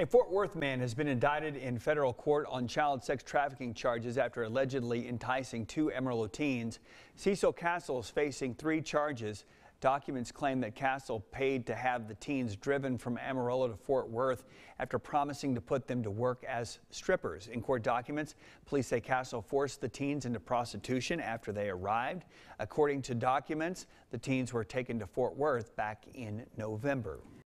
A Fort Worth man has been indicted in federal court on child sex trafficking charges after allegedly enticing two Amarillo teens. Cecil Castle is facing three charges. Documents claim that Castle paid to have the teens driven from Amarillo to Fort Worth after promising to put them to work as strippers. In court documents, police say Castle forced the teens into prostitution after they arrived. According to documents, the teens were taken to Fort Worth back in November.